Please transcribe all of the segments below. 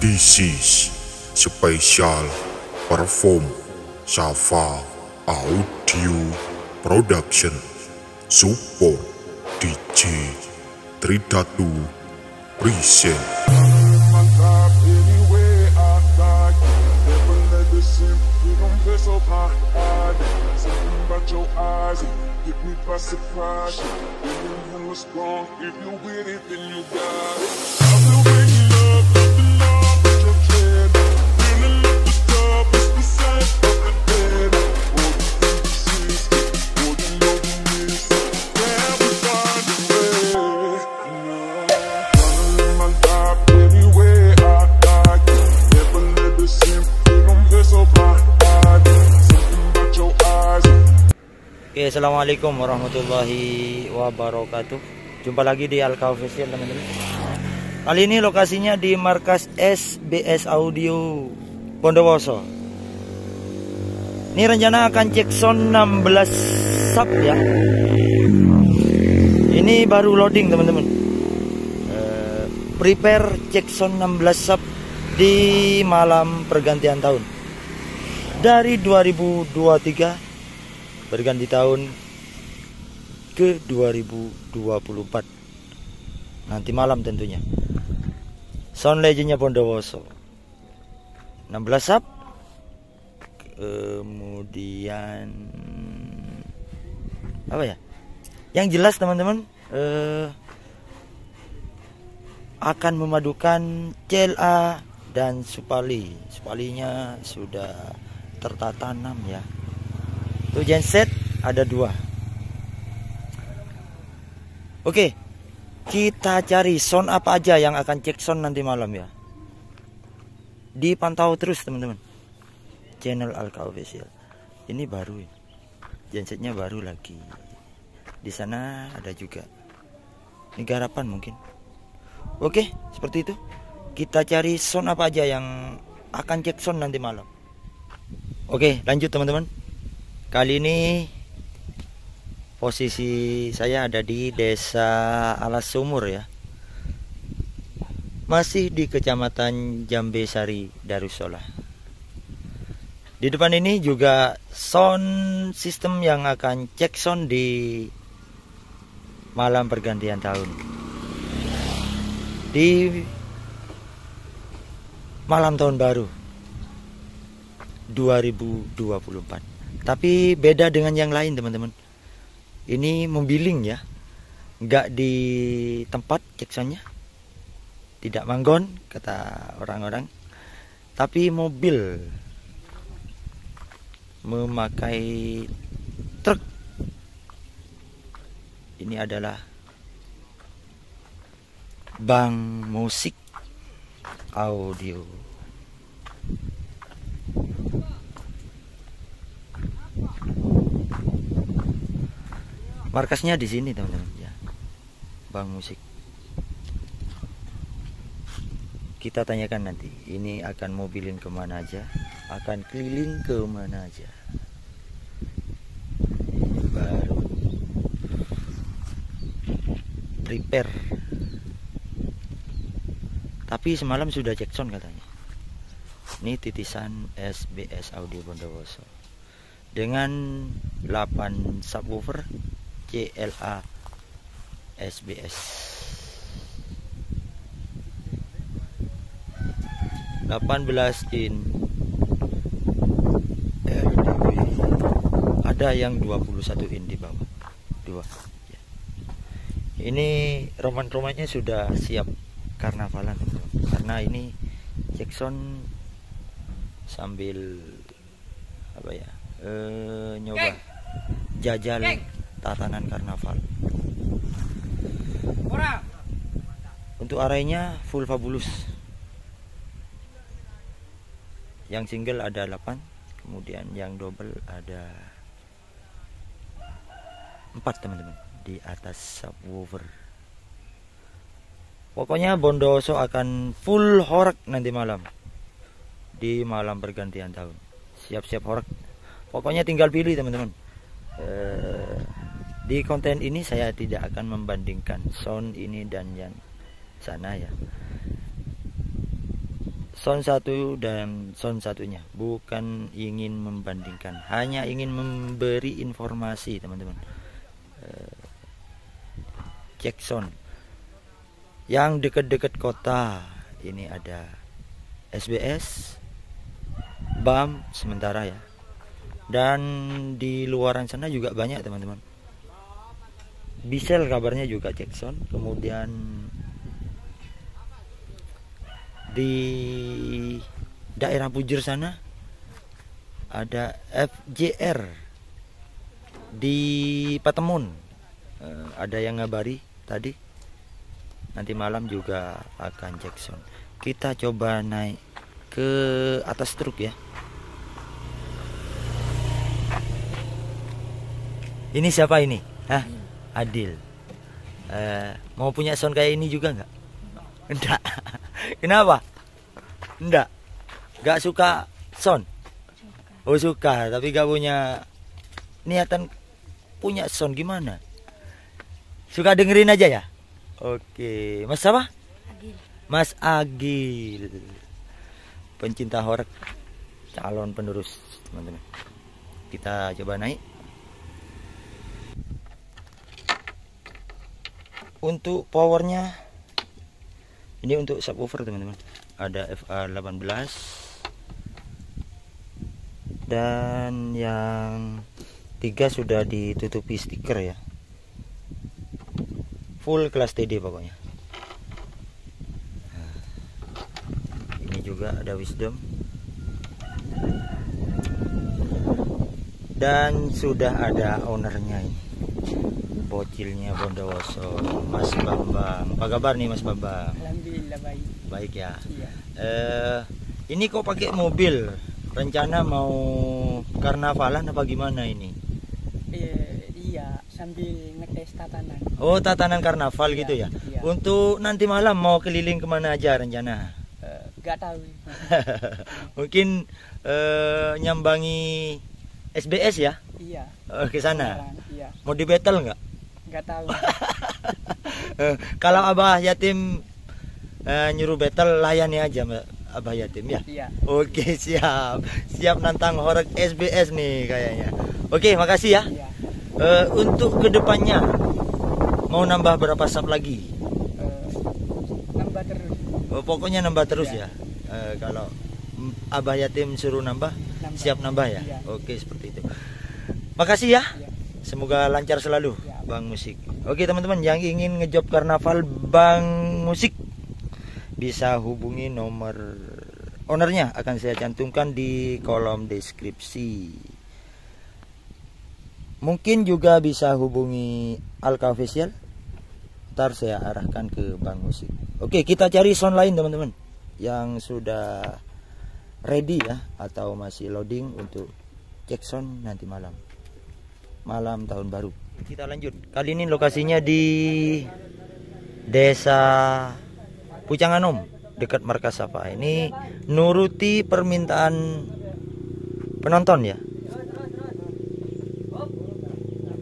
This is special perform Safa Audio Production Support DJ Tridatu Present the eyes hit me by surprise. Feeling hella strong. If you with it, then you got it. Oke, assalamualaikum warahmatullahi wabarakatuh. Jumpa lagi di Alka Official teman-teman. Kali ini lokasinya di markas SBS Audio Bondowoso. Ini rencana akan cek sound 16 sub ya. Ini baru loading teman-teman. Eh, prepare cek sound 16 sub di malam pergantian tahun. Dari 2023 berganti tahun ke 2024 nanti malam tentunya. Sound legendnya Bondowoso. 16 sub kemudian apa ya? Yang jelas teman-teman eh, akan memadukan CLA dan Supali. Supalinya sudah tertata 6 ya itu genset ada dua. Oke, kita cari sound apa aja yang akan cek sound nanti malam ya. Dipantau terus teman-teman. Channel Alka Official. Ini baru ya. Gensetnya baru lagi. Di sana ada juga. Ini garapan mungkin. Oke, seperti itu. Kita cari sound apa aja yang akan cek sound nanti malam. Oke, lanjut teman-teman. Kali ini posisi saya ada di Desa Alas Sumur ya. Masih di Kecamatan Jambe Sari Darussolah. Di depan ini juga sound system yang akan cek sound di malam pergantian tahun. Di malam tahun baru 2024. Tapi beda dengan yang lain teman-teman. Ini membiling ya. Nggak di tempat ceksannya. Tidak manggon kata orang-orang. Tapi mobil memakai truk. Ini adalah bank musik audio. Markasnya di sini teman-teman ya. Bang musik. Kita tanyakan nanti. Ini akan mobilin ke mana aja, akan keliling ke mana aja. Baru repair. Tapi semalam sudah cek sound katanya. Ini titisan SBS Audio Bondowoso dengan 8 subwoofer CLA SBS 18 in RDB ada yang 21 in di bawah. Dua. Ya. ini roman-romannya sudah siap karnavalan karena ini Jackson sambil apa ya eh, nyoba jajal tatanan karnaval. Untuk arenya full fabulous. Yang single ada 8 kemudian yang double ada 4 teman-teman di atas subwoofer. Pokoknya Bondoso akan full horak nanti malam di malam pergantian tahun. Siap-siap horak. Pokoknya tinggal pilih teman-teman. Eh, di konten ini saya tidak akan membandingkan sound ini dan yang sana ya. Sound satu dan sound satunya. Bukan ingin membandingkan hanya ingin memberi informasi teman-teman. Eh, cek sound. Yang dekat-dekat kota ini ada SBS BAM sementara ya. Dan di luaran sana juga banyak teman-teman Bisel kabarnya juga Jackson. Kemudian di daerah Bujur sana ada FJR di Patemun Eh, ada yang ngabari tadi. Nanti malam juga akan Jackson. Kita coba naik ke atas truk ya. Ini siapa ini? Hah? Adil. Eh, mau punya sound kayak ini juga nggak? Enggak kenapa? Enggak nggak suka sound? Oh suka tapi gak punya niatan punya sound gimana? Suka dengerin aja ya? Oke. Mas apa? Agil. Mas Agil. Pencinta horor calon penerus teman-teman. Kita coba naik untuk powernya ini untuk subwoofer teman-teman. Ada FA 18 dan yang tiga sudah ditutupi stiker ya. Full kelas TD pokoknya. Ini juga ada wisdom. Dan sudah ada ownernya ini bocilnya Bondowoso Mas Bambang apa kabar nih Mas Bambang Alhamdulillah baik. baik ya Iya. eh ini kok pakai mobil rencana mau karnavalan apa gimana ini Eh, iya, sambil ngetes tatanan. oh tatanan karnaval Iya, gitu ya iya. untuk nanti malam mau keliling ke mana aja rencana Eh, gak tahu. mungkin eh, nyambangi SBS ya iya. Eh, ke sana Iya. mau di battle nggak Gak tahu. Eh, kalau abah yatim eh, nyuruh battle layani aja Mbak abah yatim ya iya. oke siap siap nantang horek SBS nih kayaknya oke makasih ya Iya. Eh, untuk ke depannya mau nambah berapa sub lagi Eh, nambah terus. Oh, pokoknya nambah terus Iya. ya Eh, kalau abah yatim suruh nambah Nambah. siap nambah ya Iya. oke seperti itu makasih ya Iya. Semoga lancar selalu Ya. Bang Musik. Oke teman-teman yang ingin ngejob karnaval Bang Musik bisa hubungi nomor ownernya akan saya cantumkan di kolom deskripsi. Mungkin juga bisa hubungi Alka Official. Ntar saya arahkan ke Bang Musik. Oke kita cari sound lain teman-teman yang sudah ready ya atau masih loading untuk sound nanti malam malam tahun baru. Kita lanjut. Kali ini lokasinya di Desa Pucanganom dekat Markas Sapa. Ini nuruti permintaan penonton ya.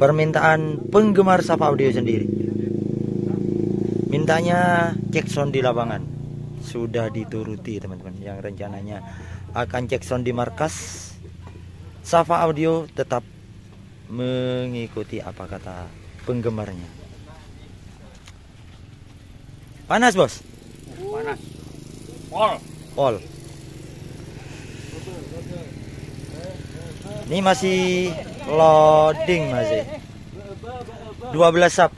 Permintaan penggemar Sapa Audio sendiri. Mintanya cek sound di lapangan. Sudah dituruti teman-teman yang rencananya akan cek sound di markas. Safa Audio tetap mengikuti apa kata penggemarnya. Panas bos? Panas. Pol. Pol. Ini masih loading masih. 12 sub.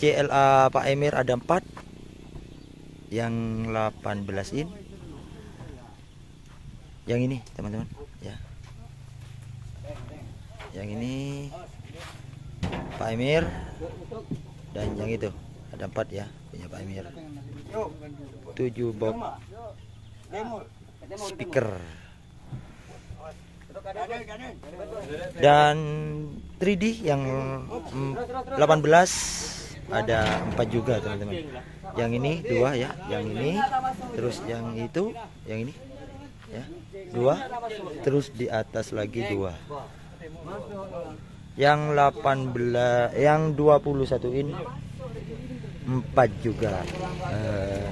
CLA Pak Emir ada 4 yang 18 in. Yang ini teman-teman. Yang ini Pak Emir dan yang itu. Ada 4 ya punya Pak Emir. 7 box speaker. Dan 3D yang mm, 18 ada empat juga teman-teman. Yang ini dua ya yang ini terus yang itu yang ini ya dua terus di atas lagi dua yang 18 yang 21 in empat juga Eh,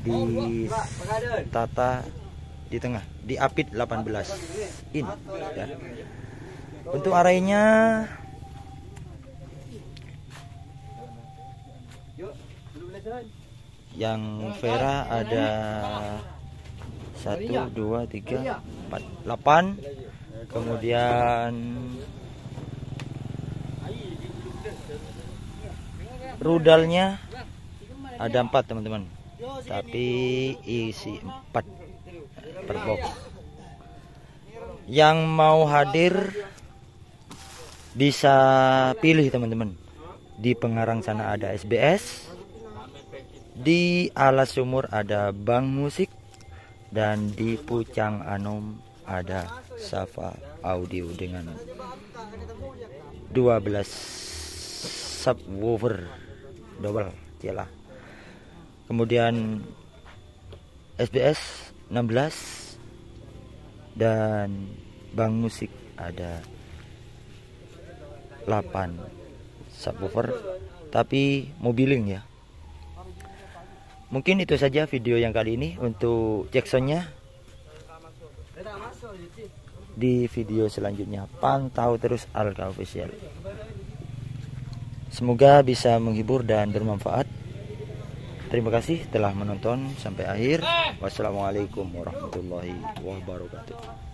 ditata di tengah di apit 18 in ya. untuk arahnya yang Vera ada satu dua tiga empat delapan kemudian rudalnya ada empat teman-teman. Tapi isi empat per box. Yang mau hadir bisa pilih teman-teman. Di Pengarang sana ada SBS di Alas Sumur ada Bank Musik dan di Pucang Anom ada Safa Audio dengan 12 subwoofer double iyalah kemudian SBS 16 dan Bank Musik ada 8 subwoofer. Tapi mobiling ya. Mungkin itu saja video yang kali ini untuk Jacksonnya di video selanjutnya pantau terus Alka Official. Semoga bisa menghibur dan bermanfaat. Terima kasih telah menonton sampai akhir. Wassalamualaikum warahmatullahi wabarakatuh